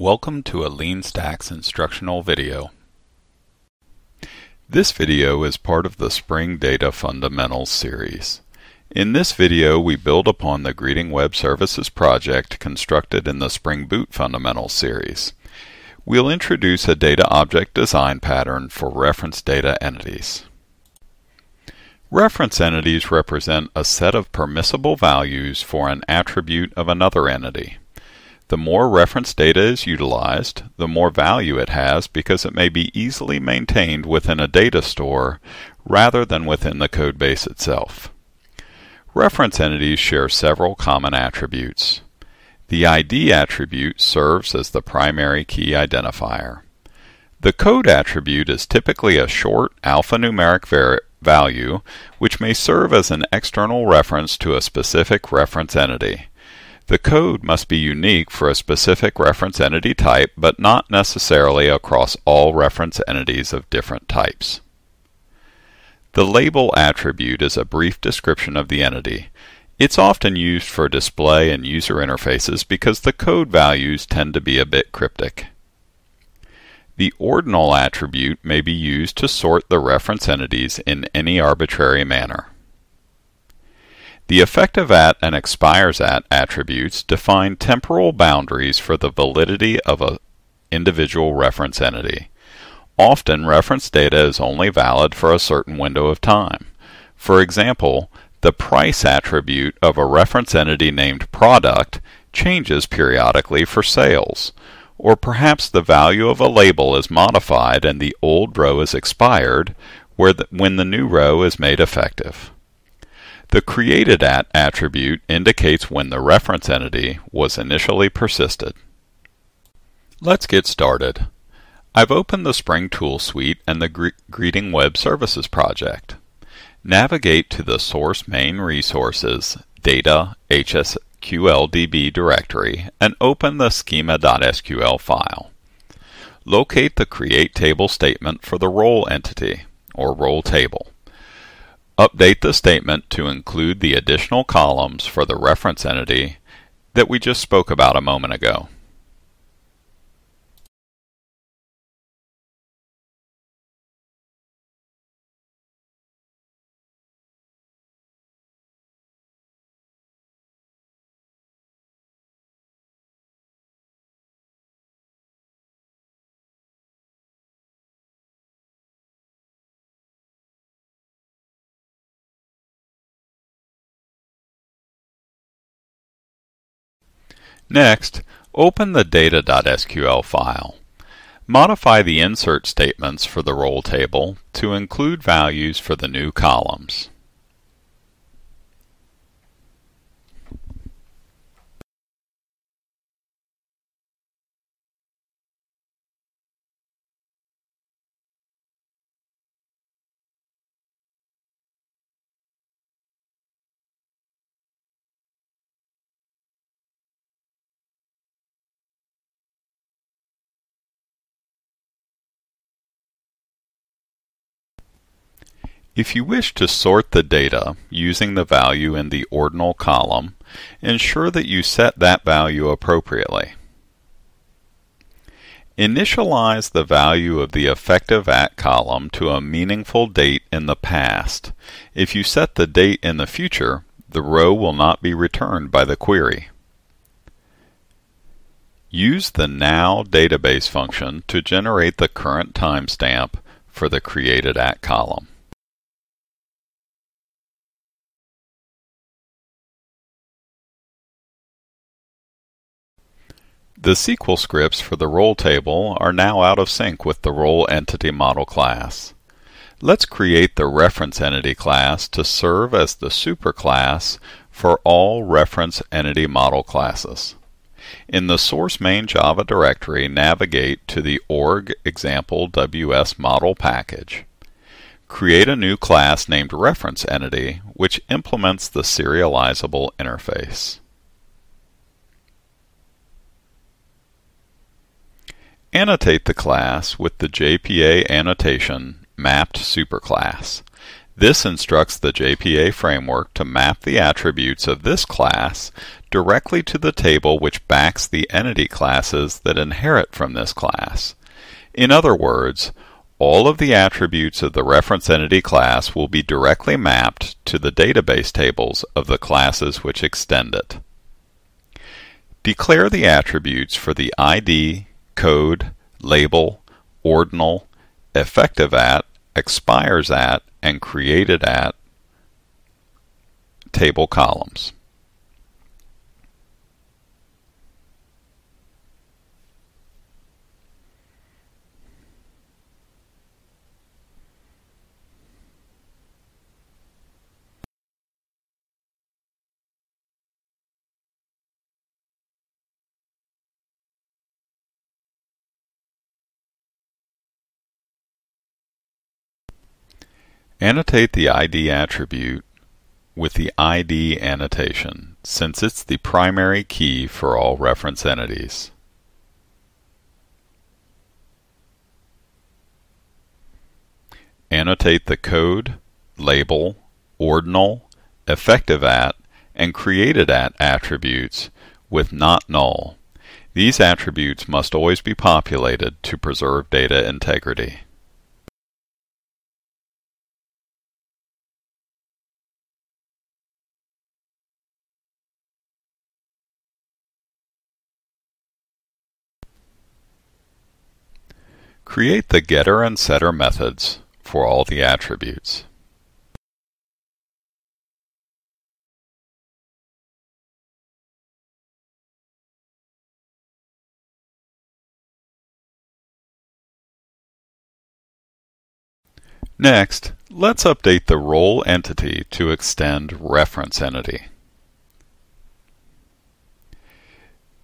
Welcome to a LeanStacks instructional video. This video is part of the Spring Data Fundamentals series. In this video we build upon the Greeting Web Services project constructed in the Spring Boot Fundamentals series. We'll introduce a data object design pattern for reference data entities. Reference entities represent a set of permissible values for an attribute of another entity. The more reference data is utilized, the more value it has because it may be easily maintained within a data store rather than within the codebase itself. Reference entities share several common attributes. The ID attribute serves as the primary key identifier. The code attribute is typically a short alphanumeric value which may serve as an external reference to a specific reference entity. The code must be unique for a specific reference entity type, but not necessarily across all reference entities of different types. The label attribute is a brief description of the entity. It's often used for display and user interfaces because the code values tend to be a bit cryptic. The ordinal attribute may be used to sort the reference entities in any arbitrary manner. The effective at and expires at attributes define temporal boundaries for the validity of an individual reference entity. Often reference data is only valid for a certain window of time. For example, the price attribute of a reference entity named product changes periodically for sales. Or perhaps the value of a label is modified and the old row is expired where the, when the new row is made effective. The created at attribute indicates when the reference entity was initially persisted. Let's get started. I've opened the Spring Tool Suite and the Gre Greeting Web Services project. Navigate to the Source Main Resources Data HSQLDB directory and open the schema.sql file. Locate the Create Table statement for the role entity, or role table. Update the statement to include the additional columns for the reference entity that we just spoke about a moment ago. Next, open the data.sql file. Modify the insert statements for the role table to include values for the new columns. If you wish to sort the data using the value in the ordinal column, ensure that you set that value appropriately. Initialize the value of the effective at column to a meaningful date in the past. If you set the date in the future, the row will not be returned by the query. Use the now database function to generate the current timestamp for the created at column. The SQL scripts for the role table are now out of sync with the role entity model class. Let's create the reference entity class to serve as the superclass for all reference entity model classes. In the source main Java directory, navigate to the org example ws model package. Create a new class named reference entity which implements the serializable interface. Annotate the class with the JPA annotation mapped superclass. This instructs the JPA framework to map the attributes of this class directly to the table which backs the entity classes that inherit from this class. In other words, all of the attributes of the reference entity class will be directly mapped to the database tables of the classes which extend it. Declare the attributes for the ID, code, label, ordinal, effective at, expires at, and created at table columns. Annotate the ID attribute with the ID annotation, since it's the primary key for all reference entities. Annotate the code, label, ordinal, effective at, and created at attributes with not null. These attributes must always be populated to preserve data integrity. Create the getter and setter methods for all the attributes. Next, let's update the role entity to extend reference entity.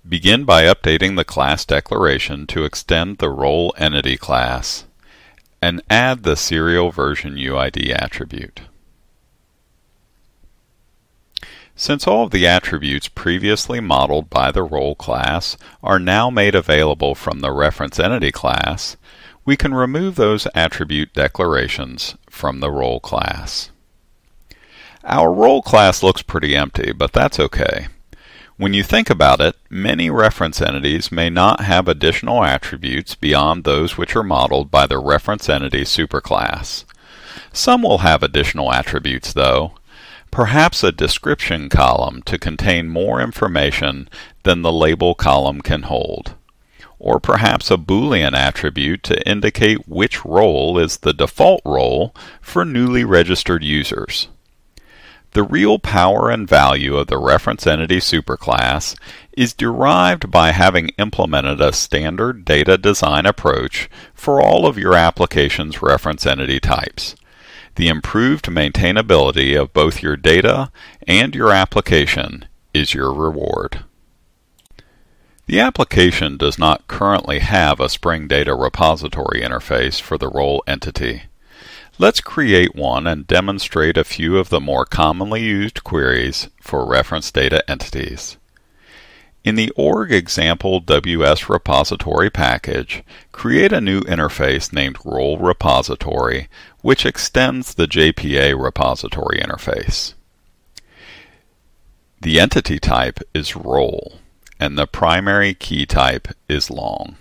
Begin by updating the class declaration to extend the role entity class and add the serial version UID attribute. Since all of the attributes previously modeled by the role class are now made available from the reference entity class, we can remove those attribute declarations from the role class. Our role class looks pretty empty, but that's okay. When you think about it, many reference entities may not have additional attributes beyond those which are modeled by the reference entity superclass. Some will have additional attributes though, perhaps a description column to contain more information than the label column can hold, or perhaps a Boolean attribute to indicate which role is the default role for newly registered users. The real power and value of the reference entity superclass is derived by having implemented a standard data design approach for all of your application's reference entity types. The improved maintainability of both your data and your application is your reward. The application does not currently have a Spring Data repository interface for the role entity. Let's create one and demonstrate a few of the more commonly used queries for reference data entities. In the org example WS repository package, create a new interface named role repository, which extends the JPA repository interface. The entity type is role, and the primary key type is long.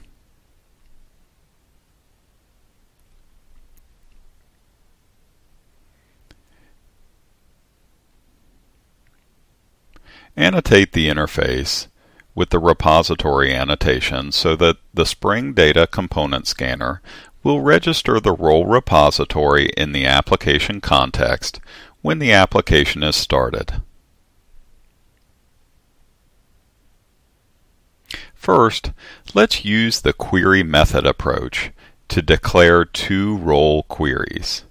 Annotate the interface with the repository annotation so that the Spring Data Component Scanner will register the role repository in the application context when the application is started. First, let's use the query method approach to declare two role queries.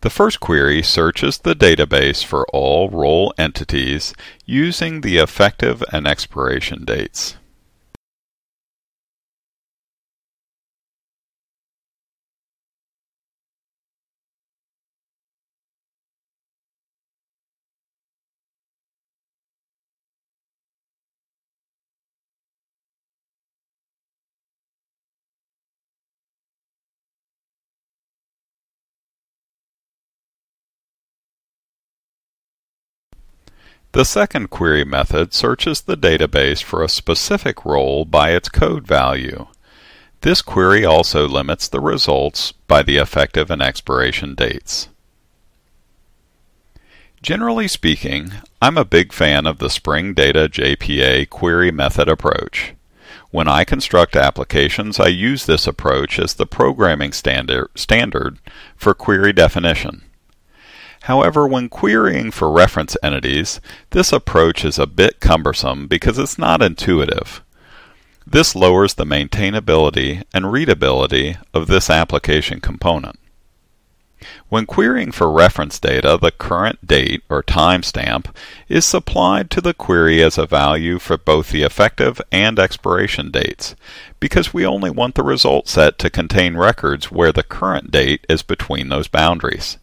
The first query searches the database for all role entities using the effective and expiration dates. The second query method searches the database for a specific role by its code value. This query also limits the results by the effective and expiration dates. Generally speaking, I'm a big fan of the Spring Data JPA query method approach. When I construct applications, I use this approach as the programming standard, standard for query definition. However, when querying for reference entities, this approach is a bit cumbersome because it's not intuitive. This lowers the maintainability and readability of this application component. When querying for reference data, the current date or timestamp is supplied to the query as a value for both the effective and expiration dates, because we only want the result set to contain records where the current date is between those boundaries.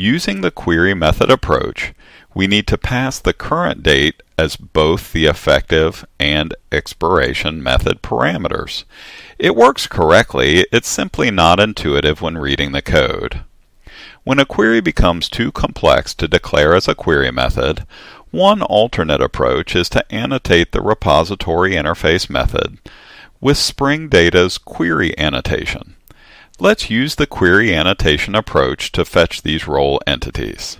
Using the query method approach, we need to pass the current date as both the effective and expiration method parameters. It works correctly, it's simply not intuitive when reading the code. When a query becomes too complex to declare as a query method, one alternate approach is to annotate the repository interface method with Spring Data's query annotation. Let's use the query annotation approach to fetch these role entities.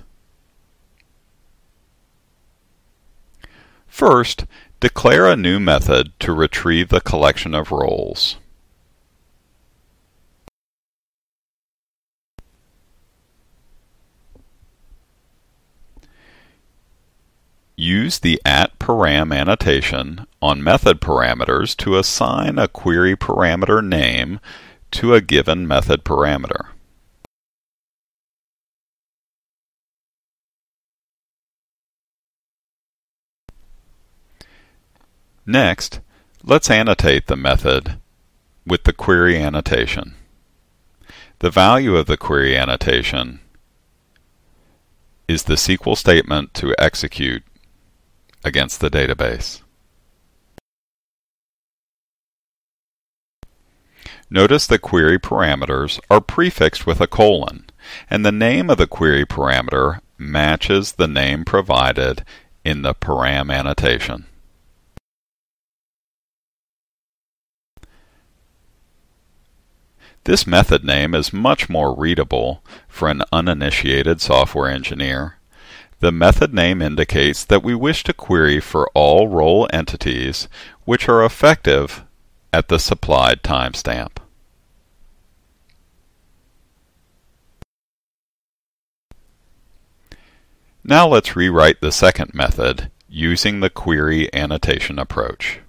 First, declare a new method to retrieve the collection of roles. Use the at param annotation on method parameters to assign a query parameter name to a given method parameter. Next, let's annotate the method with the query annotation. The value of the query annotation is the SQL statement to execute against the database. Notice the query parameters are prefixed with a colon, and the name of the query parameter matches the name provided in the param annotation. This method name is much more readable for an uninitiated software engineer. The method name indicates that we wish to query for all role entities which are effective at the supplied timestamp. Now let's rewrite the second method using the query annotation approach.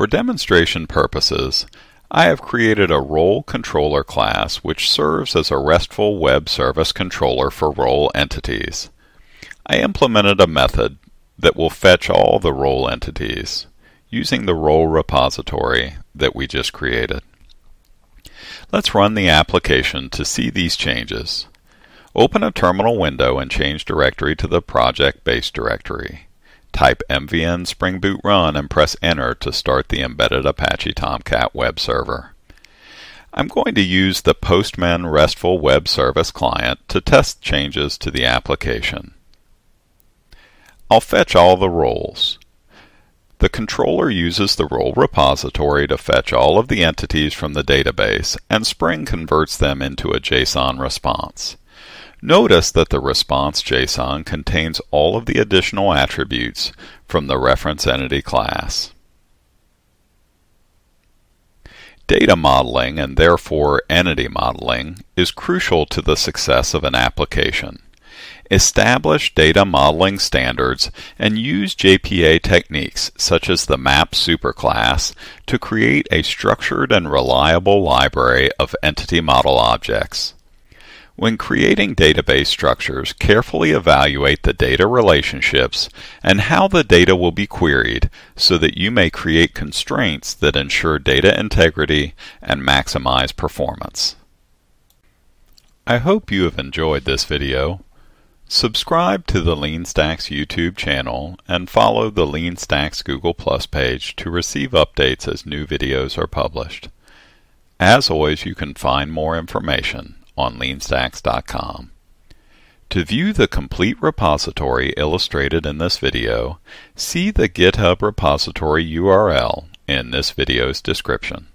For demonstration purposes, I have created a role controller class which serves as a RESTful web service controller for role entities. I implemented a method that will fetch all the role entities using the role repository that we just created. Let's run the application to see these changes. Open a terminal window and change directory to the project base directory. Type mvn spring boot run and press enter to start the embedded Apache Tomcat web server. I'm going to use the Postman RESTful web service client to test changes to the application. I'll fetch all the roles. The controller uses the role repository to fetch all of the entities from the database, and Spring converts them into a JSON response. Notice that the response JSON contains all of the additional attributes from the reference entity class. Data modeling, and therefore entity modeling, is crucial to the success of an application. Establish data modeling standards and use JPA techniques such as the mapped superclass to create a structured and reliable library of entity model objects. When creating database structures, carefully evaluate the data relationships and how the data will be queried so that you may create constraints that ensure data integrity and maximize performance. I hope you have enjoyed this video. Subscribe to the LeanStacks YouTube channel and follow the LeanStacks Google Plus page to receive updates as new videos are published. As always, you can find more information on leanstacks.com. To view the complete repository illustrated in this video, see the GitHub repository URL in this video's description.